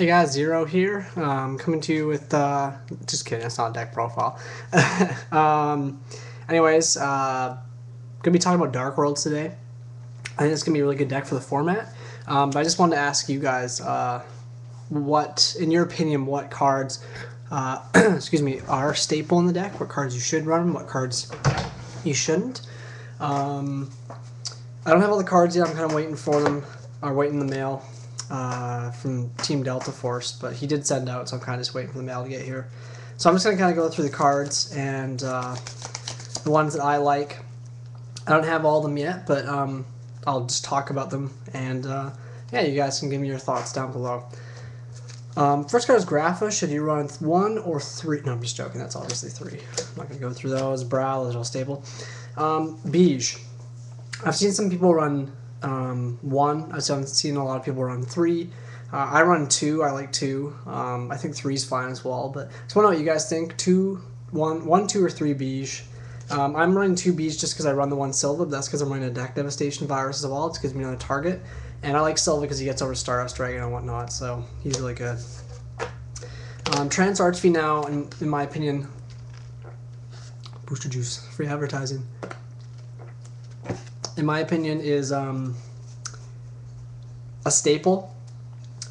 Hey guys, Zero here. Um, coming to you with, uh, just kidding, it's not a deck profile. um, anyways, uh, gonna be talking about Dark Worlds today. I think it's gonna be a really good deck for the format. Um, but I just wanted to ask you guys, uh, what, in your opinion, what cards, uh, excuse me, are staple in the deck? What cards you should run? What cards you shouldn't? Um, I don't have all the cards yet. I'm kind of waiting for them, or waiting in the mail uh, from Team Delta Force, but he did send out, so I'm kind of just waiting for the mail to get here. So I'm just going to kind of go through the cards and uh, the ones that I like. I don't have all of them yet, but um, I'll just talk about them, and uh, yeah, you guys can give me your thoughts down below. Um, first card is Grapha. Should you run one or three? No, I'm just joking. That's obviously three. I'm not going to go through those. Brron, are all stable. Um, Beiige. I've seen some people run um, one. I've seen a lot of people run three. Uh, I run two. I like two. Um, I think three is fine as well. But just want to know what you guys think. Two, one, one, two, or three Beiige. Um, I'm running two Beiige just because I run the one Sillva. But that's because I'm running a deck devastation virus as well. It gives me another target. And I like Sillva because he gets over Stardust Dragon and whatnot. So he's really good. Um, Trance Archfiend now, in, in my opinion, booster juice, free advertising in my opinion, is um, a staple.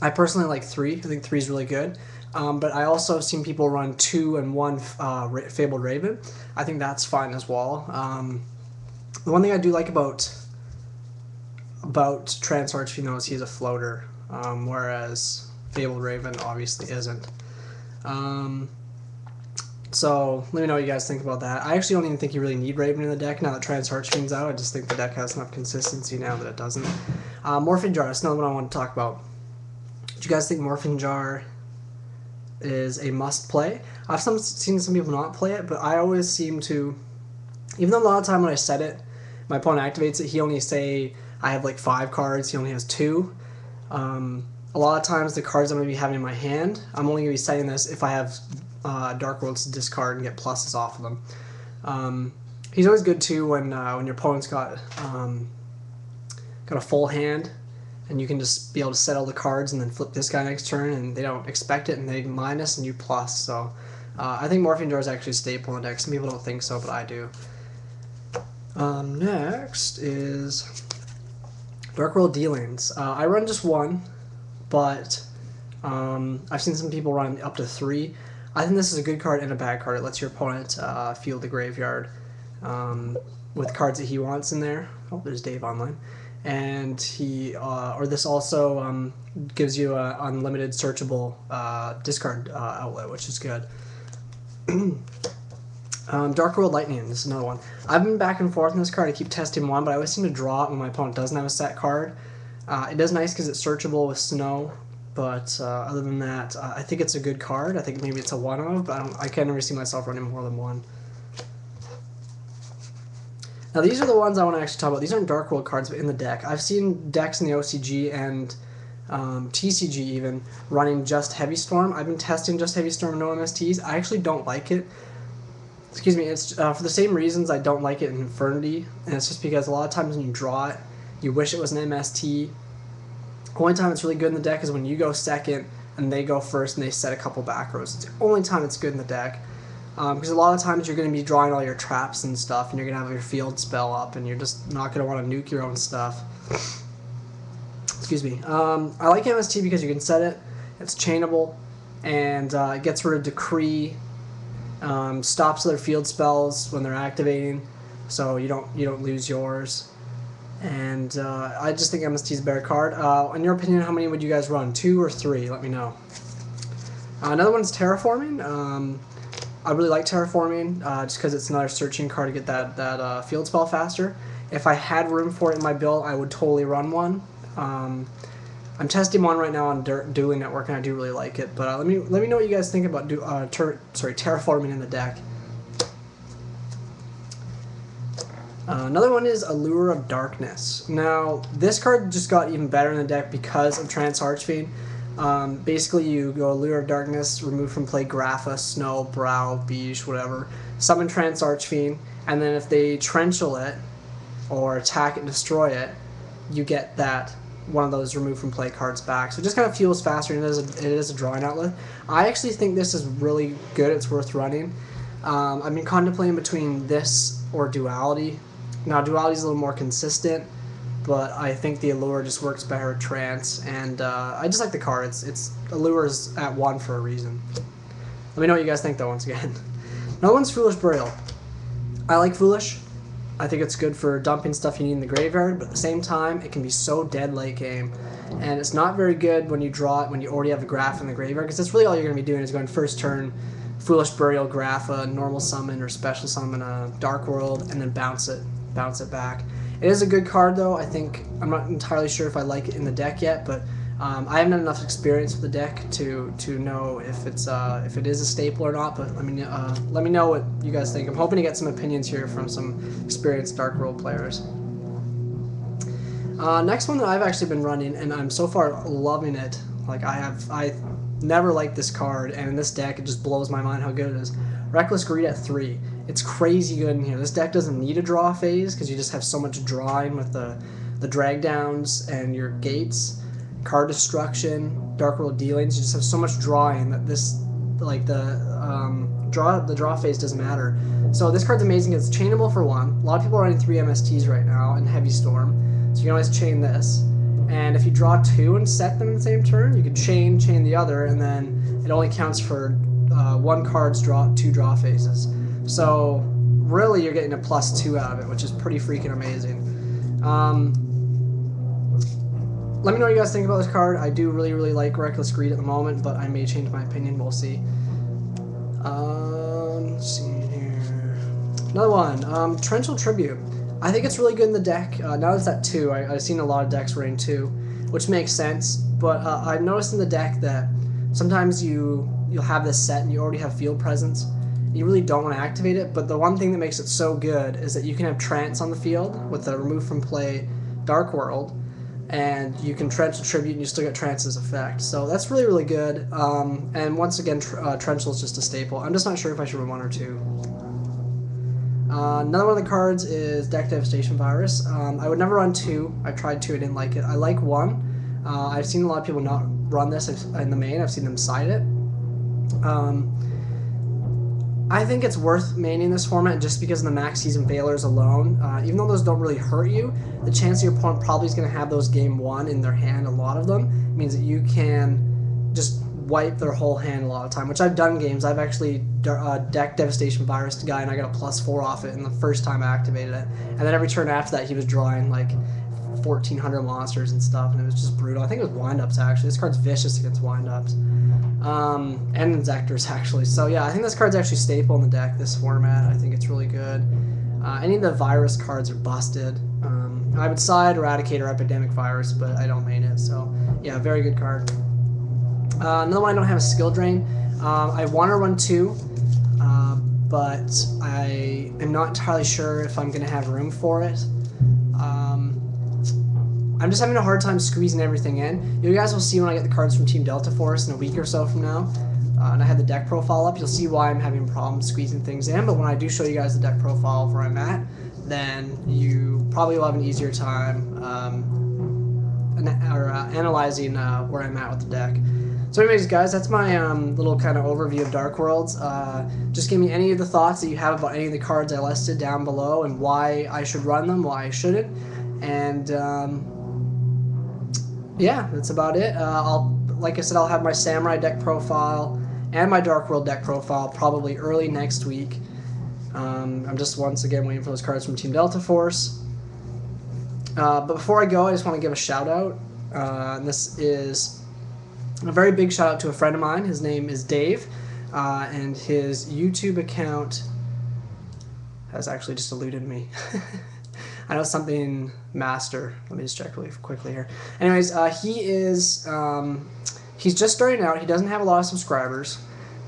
I personally like three. I think three is really good. Um, but I also have seen people run two and one uh, Fabled Raven. I think that's fine as well. Um, the one thing I do like about about Trance Archfiend is he's a floater, um, whereas Fabled Raven obviously isn't. Um, so let me know what you guys think about that. I actually don't even think you really need Raven in the deck now that Trance Archfiend's out. I just think the deck has enough consistency now that it doesn't. Uh, Morphing Jar, that's another one I want to talk about. Do you guys think Morphing Jar is a must play? I've some, seen some people not play it, but I always seem to, even though a lot of time when I set it, my opponent activates it, he only say I have like five cards, he only has two. Um, a lot of times the cards I'm going to be having in my hand, I'm only going to be setting this if I have uh, Dark Worlds to discard and get pluses off of them. Um, he's always good too when uh, when your opponent's got um, got a full hand, and you can just be able to set all the cards and then flip this guy next turn, and they don't expect it, and they minus and you plus. So uh, I think Morphing Jar is actually a staple in the deck. Some people don't think so, but I do. Um, next is Dark World Dealings. Uh, I run just one, but um, I've seen some people run up to three. I think this is a good card and a bad card. It lets your opponent uh, field the graveyard um, with cards that he wants in there. Oh, there's Dave online. And he, uh, or this also um, gives you an unlimited searchable uh, discard uh, outlet, which is good. um, Dark World Lightning, this is another one. I've been back and forth in this card. I keep testing one, but I always seem to draw it when my opponent doesn't have a set card. Uh, it does nice because it's searchable with Snoww, but uh, other than that, uh, I think it's a good card. I think maybe it's a one of, but I, don't, I can never see myself running more than one. Now these are the ones I want to actually talk about. These aren't Dark World cards, but in the deck. I've seen decks in the OCG and um, TCG even running just Heavy Storm. I've been testing just Heavy Storm no MSTs. I actually don't like it. Excuse me, it's uh, for the same reasons I don't like it in Infernity, and it's just because a lot of times when you draw it, you wish it was an MST, only time it's really good in the deck is when you go second and they go first and they set a couple back rows. It's the only time it's good in the deck. Because um, a lot of times you're going to be drawing all your traps and stuff, and you're going to have your field spell up, and you're just not going to want to nuke your own stuff. Excuse me. Um, I like MST because you can set it, it's chainable, and uh, it gets rid of Decree, um, stops their field spells when they're activating, so you don't you don't lose yours. And uh, I just think MST is a better card. Uh, in your opinion, how many would you guys run? Two or three? Let me know. Uh, another one's Terraforming. Um, I really like Terraforming uh, just because it's another searching card to get that, that uh, field spell faster. If I had room for it in my build, I would totally run one. Um, I'm testing one right now on Dueling Network, and I do really like it. But uh, let me let me know what you guys think about do, ter sorry terraforming in the deck. Uh, another one is Allure of Darkness. Now, this card just got even better in the deck because of Trance Archfiend. Um, basically, you go Allure of Darkness, remove from play Grapha, Snoww, Brron, Beiige, whatever. Summon Trance Archfiend, and then if they Torrential it, or attack and destroy it, you get that one of those remove from play cards back. So it just kind of feels faster and it is a, it is a drawing outlet. I actually think this is really good. It's worth running. Um, I've been contemplating between this or Duality. Now Duality is a little more consistent, but I think the Allure just works better with Trance, and uh, I just like the card. It's it's Allure's at one for a reason. Let me know what you guys think though. Once again, no one's Foolish Burial. I like Foolish. I think it's good for dumping stuff you need in the graveyard, but at the same time, it can be so dead late game. And it's not very good when you draw it when you already have a graph in the graveyard, because that's really all you're going to be doing is going first turn, Foolish Burial, Grapha normal summon or special summon a Dark World, and then bounce it, bounce it back. It is a good card though. I think I'm not entirely sure if I like it in the deck yet, but um, I haven't had enough experience with the deck to to know if it's uh, if it is a staple or not. But let me uh, let me know what you guys think. I'm hoping to get some opinions here from some experienced Dark World players. Uh, next one that I've actually been running, and I'm so far loving it. Like I have, I never liked this card, and in this deck, it just blows my mind how good it is. Reckless Greed at three. It's crazy good in here. This deck doesn't need a draw phase because you just have so much drawing with the the drag downs and your gates card destruction, dark world dealings. You just have so much drawing that this, like the um, draw, the draw phase doesn't matter. So this card's amazing. It's chainable for one. A lot of people are running three MSTs right now in Heavy Storm, so you can always chain this. And if you draw two and set them in the same turn, you could chain, chain the other, and then it only counts for uh, one card's draw, two draw phases. So really, you're getting a plus two out of it, which is pretty freaking amazing. Um, let me know what you guys think about this card. I do really, really like Reckless Greed at the moment, but I may change my opinion. We'll see. Um, let's see here. Another one, um, Torrential Tribute. I think it's really good in the deck. Uh, now it's at two. I, have seen a lot of decks running two, which makes sense. But uh, I've noticed in the deck that sometimes you you'll have this set and you already have field presence. You really don't want to activate it, but the one thing that makes it so good is that you can have Trance on the field with the remove from play Dark World, and you can Torrential Tribute and you still get Trance's effect. So that's really, really good. Um, and once again, tr- uh, Torrential is just a staple. I'm just not sure if I should run one or two. Uh, another one of the cards is Deck Devastation Virus. Um, I would never run two. I tried two, I didn't like it. I like one. Uh, I've seen a lot of people not run this in the main. I've seen them side it. Um, I think it's worth maining this format just because of the Maxx C's and Veilers alone. Uh, even though those don't really hurt you, the chance your opponent probably is going to have those game one in their hand, a lot of them, means that you can just wipe their whole hand a lot of time, which I've done games. I've actually uh, decked Devastation Virus to guy and I got a plus four off it in the first time I activated it. And then every turn after that, he was drawing like 1,400 monsters and stuff, and it was just brutal. I think it was windups actually. This card's vicious against windups um, and Inzektors actually. So yeah, I think this card's actually staple in the deck. This format, I think it's really good. Uh, any of the virus cards are busted. Um, I would side Eradicator Epidemic Virus, but I don't main it. So yeah, very good card. Uh, another one I don't have a skill drain. Um, I want to run two, uh, but I am not entirely sure if I'm going to have room for it. I'm just having a hard time squeezing everything in. You guys will see when I get the cards from Team Delta Force in a week or so from now. Uh, and I have the deck profile up, you'll see why I'm having problems squeezing things in. But when I do show you guys the deck profile of where I'm at, then you probably will have an easier time um, or, uh, analyzing uh, where I'm at with the deck. So anyways, guys, that's my um, little kind of overview of Dark Worlds. Uh, just give me any of the thoughts that you have about any of the cards I listed down below and why I should run them, why I shouldn't. And... Um, yeah, that's about it. Uh, I'll, like I said, I'll have my Samurai deck profile and my Dark World deck profile probably early next week. Um, I'm just once again waiting for those cards from Team Delta Force. Uh, but before I go, I just want to give a shout out. Uh, and this is a very big shout out to a friend of mine. His name is Dave, uh, and his YouTube account has actually just eluded me. I know something master. Let me just check really quickly here. Anyways, uh, he is um, he's just starting out. He doesn't have a lot of subscribers,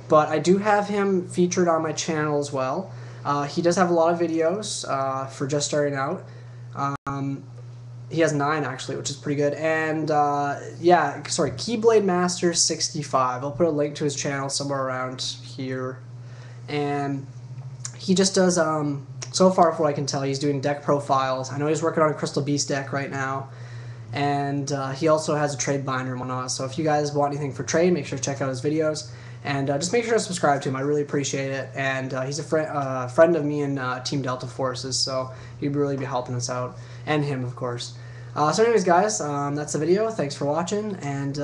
but I do have him featured on my channel as well. Uh, he does have a lot of videos uh, for just starting out. Um, he has nine actually, which is pretty good. And uh, yeah, sorry, Keyblade Master 65. I'll put a link to his channel somewhere around here. And he just does um, so far, from what I can tell, he's doing deck profiles. I know he's working on a Crystal Beast deck right now, and uh, he also has a trade binder and whatnot. So if you guys want anything for trade, make sure to check out his videos. And uh, just make sure to subscribe to him. I really appreciate it. And uh, he's a friend, uh, friend of me and uh, Team Delta Forces, so he'd really be helping us out, and him, of course. Uh, so, anyways, guys, um, that's the video. Thanks for watching, and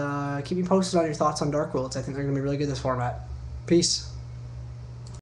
keep me posted on your thoughts on Dark Worlds. I think they're gonna be really good this format. Peace.